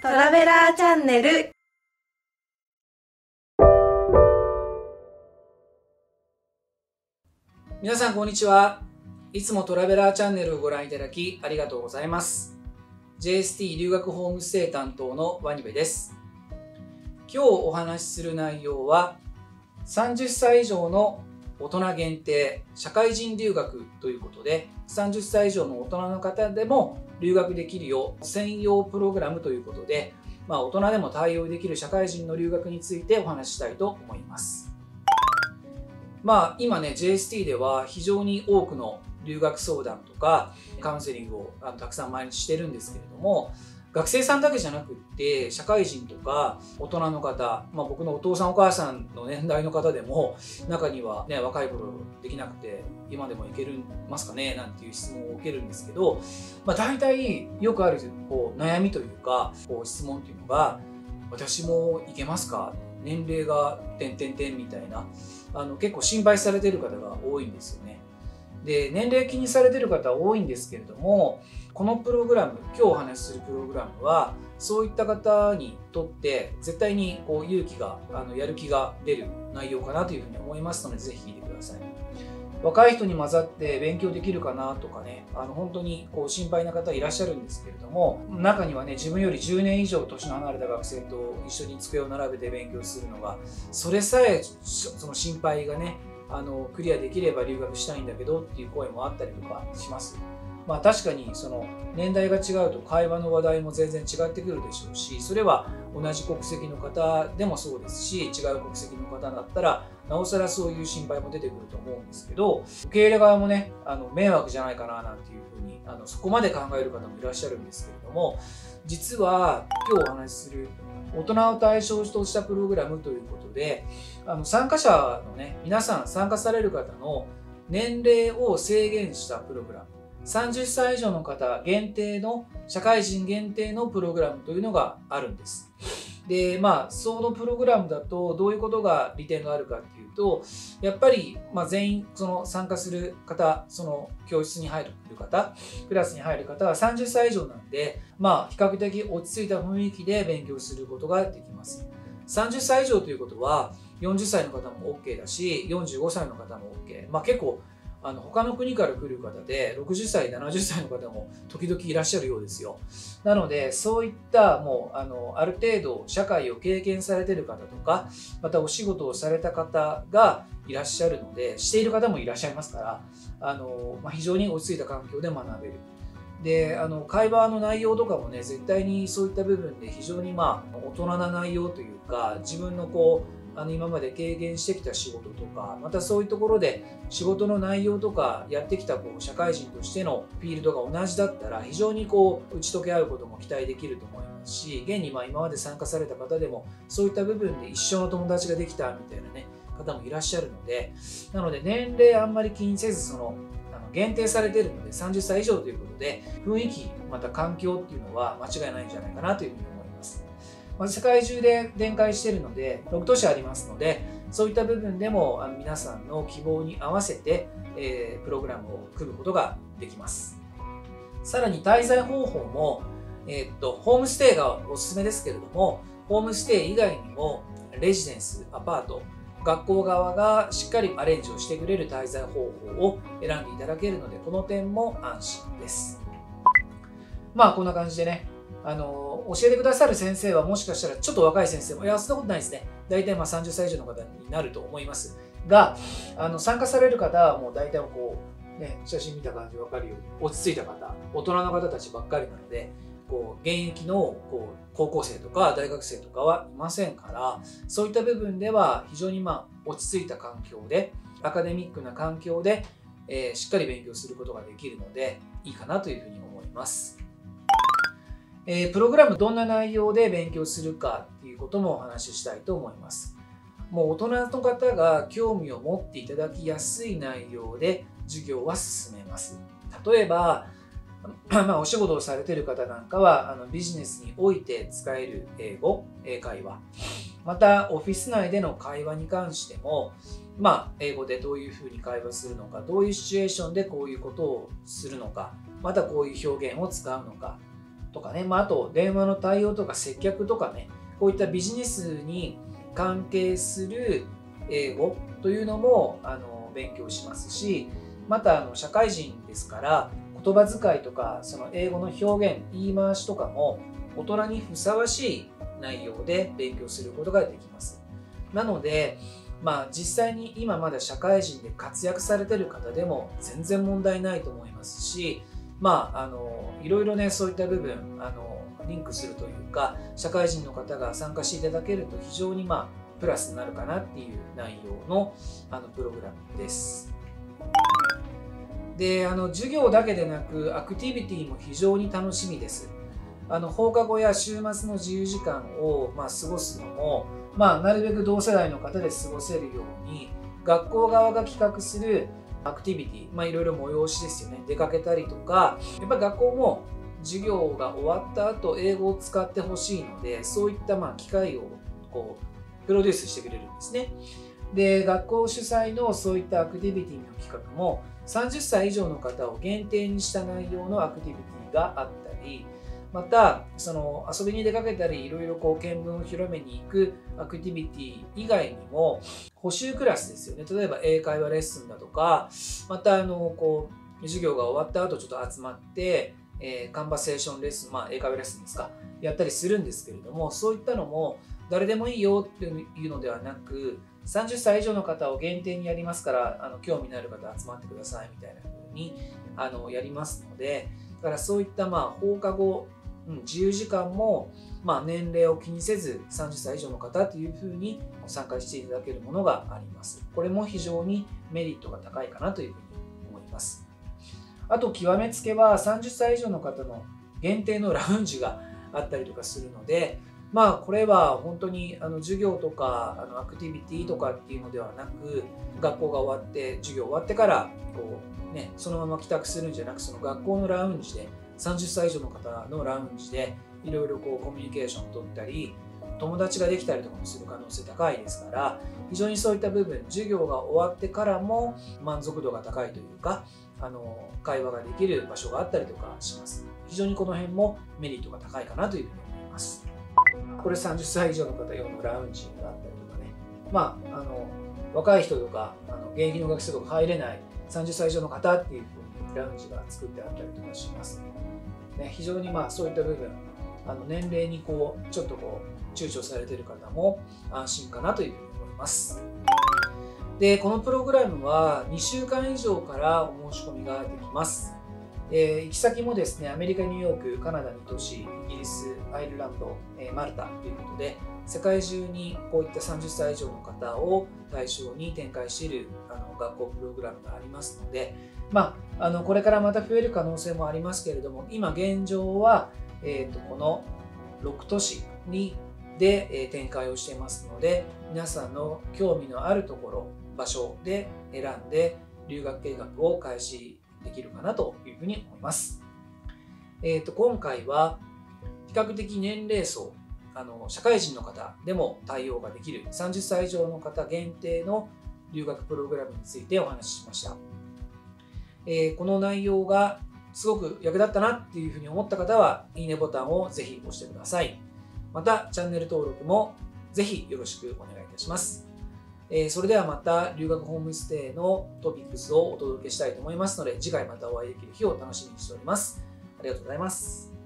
トラベラーチャンネル。皆さんこんにちは。いつもトラベラーチャンネルをご覧いただきありがとうございます。JST 留学ホームステイ担当のワニベです。今日お話しする内容は30歳以上の大人限定社会人留学ということで30歳以上の大人の方でも留学できるよう専用プログラムということで、まあ、大人でも対応できる社会人の留学についてお話ししたいと思います。まあ今ね JST では非常に多くの留学相談とかカウンセリングをあのたくさん毎日してるんですけれども学生さんだけじゃなくって社会人とか大人の方、まあ、僕のお父さんお母さんの年代の方でも中には、ね、若い頃できなくて今でもいけるますかねなんていう質問を受けるんですけど、まあ、大体よくあるこう悩みというかこう質問っていうのが「私もいけますか?」年齢が点々点みたいなあの結構心配されてる方が多いんですよね。で年齢気にされてる方多いんですけれどもこのプログラム今日お話しするプログラムはそういった方にとって絶対にこう勇気があのやる気が出る内容かなというふうに思いますのでぜひ聞いてください。若い人に混ざって勉強できるかなとかねあの本当にこう心配な方いらっしゃるんですけれども中にはね自分より10年以上年の離れた学生と一緒に机を並べて勉強するのがそれさえその心配がねあのクリアできれば留学したいんだけどっていう声もあったりとかします。まあ確かにその年代が違うと会話の話題も全然違ってくるでしょうしそれは同じ国籍の方でもそうですし違う国籍の方だったらなおさらそういう心配も出てくると思うんですけど受け入れ側もねあの迷惑じゃないかななんていうふうにあのそこまで考える方もいらっしゃるんですけれども実は今日お話しする大人を対象としたプログラムということであの参加者のね皆さん参加される方の年齢を制限したプログラム30歳以上の方限定の社会人限定のプログラムというのがあるんです。でまあそのプログラムだとどういうことが利点があるかっていうとやっぱり、まあ、全員その参加する方その教室に入る方クラスに入る方は30歳以上なんでまあ比較的落ち着いた雰囲気で勉強することができます。30歳以上ということは40歳の方も OK だし45歳の方も OK、まあ、結構あの他の国から来る方で60歳70歳の方も時々いらっしゃるようですよ。なのでそういったもうあのある程度社会を経験されてる方とかまたお仕事をされた方がいらっしゃるのでしている方もいらっしゃいますからあの、まあ、非常に落ち着いた環境で学べる。であの会話の内容とかもね絶対にそういった部分で非常にまあ大人な内容というか自分のこうあの今まで経験してきた仕事とかまたそういうところで仕事の内容とかやってきたこう社会人としてのフィールドが同じだったら非常にこう打ち解け合うことも期待できると思いますし現にま今まで参加された方でもそういった部分で一生の友達ができたみたいなね方もいらっしゃるのでなので年齢あんまり気にせずその限定されているので30歳以上ということで雰囲気また環境っていうのは間違いないんじゃないかなというふうに思います。まあ、世界中で展開しているので6都市ありますのでそういった部分でも皆さんの希望に合わせて、えー、プログラムを組むことができます。さらに滞在方法も、えー、っとホームステイがおすすめですけれどもホームステイ以外にもレジデンスアパート学校側がしっかりアレンジをしてくれる滞在方法を選んでいただけるのでこの点も安心です。まあこんな感じでねあの教えてくださる先生はもしかしたらちょっと若い先生もいやそんなことないですね大体まあ30歳以上の方になると思いますがあの参加される方はもう大体こう、ね、写真見た感じ分かるように落ち着いた方大人の方たちばっかりなのでこう現役のこう高校生とか大学生とかはいませんからそういった部分では非常にまあ落ち着いた環境でアカデミックな環境で、えー、しっかり勉強することができるのでいいかなというふうに思います。えー、プログラムどんな内容で勉強するかっていうこともお話ししたいと思います。もう大人の方が興味を持っていただきやすい内容で授業は進めます。例えば、まあ、お仕事をされてる方なんかはあのビジネスにおいて使える英語、英会話、またオフィス内での会話に関しても、まあ、英語でどういうふうに会話するのか、どういうシチュエーションでこういうことをするのか、またこういう表現を使うのか、とかね、まあ、あと電話の対応とか接客とかねこういったビジネスに関係する英語というのもあの勉強しますしまたあの社会人ですから言葉遣いとかその英語の表現言い回しとかも大人にふさわしい内容で勉強することができます。なのでまあ実際に今まだ社会人で活躍されてる方でも全然問題ないと思いますしまああのいろいろねそういった部分あのリンクするというか社会人の方が参加していただけると非常にまあプラスになるかなっていう内容のあのプログラムです。であの授業だけでなくアクティビティも非常に楽しみです。あの放課後や週末の自由時間を、まあ、過ごすのも、まあ、なるべく同世代の方で過ごせるように学校側が企画するアクティビティ、まあ、いろいろ催しですよね出かけたりとかやっぱり学校も授業が終わった後英語を使ってほしいのでそういったまあ機会をこうプロデュースしてくれるんですね。で学校主催のそういったアクティビティの企画も30歳以上の方を限定にした内容のアクティビティがあったりまたその遊びに出かけたりいろいろこう見聞を広めに行くアクティビティ以外にも補習クラスですよね。例えば英会話レッスンだとかまたあのこう授業が終わった後ちょっと集まってえー、カンバセーションレッスン、まあ、英会話レッスンですか、やったりするんですけれども、そういったのも誰でもいいよっていうのではなく、30歳以上の方を限定にやりますから、あの興味のある方集まってくださいみたいな風にあのやりますので、だからそういったまあ放課後、うん、自由時間も、まあ、年齢を気にせず30歳以上の方というふうに参加していただけるものがあります。これも非常にメリットが高いかなというふうに思います。あと極めつけは30歳以上の方の限定のラウンジがあったりとかするのでまあこれは本当にあの授業とかあのアクティビティとかっていうのではなく学校が終わって授業終わってからこう、ね、そのまま帰宅するんじゃなくその学校のラウンジで30歳以上の方のラウンジでいろいろこうコミュニケーションを取ったり友達ができたりとかもする可能性高いですから非常にそういった部分授業が終わってからも満足度が高いというかあの会話ができる場所があったりとかします。非常にこの辺もメリットが高いかなというふうに思います。これ30歳以上の方用のラウンジがあったりとかね。まああの若い人とかあの現役の学生とか入れない30歳以上の方っていうラウンジが作ってあったりとかします、ね、非常にまあそういった部分あの年齢にこうちょっとこう躊躇されている方も安心かなというふうに思います。でこのプログラムは2週間以上からお申し込みができます。えー、行き先もですね、アメリカ、ニューヨーク、カナダ2都市、イギリス、アイルランド、えー、マルタということで、世界中にこういった30歳以上の方を対象に展開しているあの学校プログラムがありますので、まあ、あのこれからまた増える可能性もありますけれども、今現状は、えーと、この6都市にで、えー、展開をしていますので、皆さんの興味のあるところ、場所で選んで留学計画を開始できるかなというふうに思います。えー、と今回は比較的年齢層あの社会人の方でも対応ができる30歳以上の方限定の留学プログラムについてお話ししました、えー、この内容がすごく役立ったなっていうふうに思った方はいいねボタンをぜひ押してくださいまたチャンネル登録もぜひよろしくお願いいたしますえー、それではまた留学ホームステイのトピックスをお届けしたいと思いますので、次回またお会いできる日を楽しみにしております。ありがとうございます。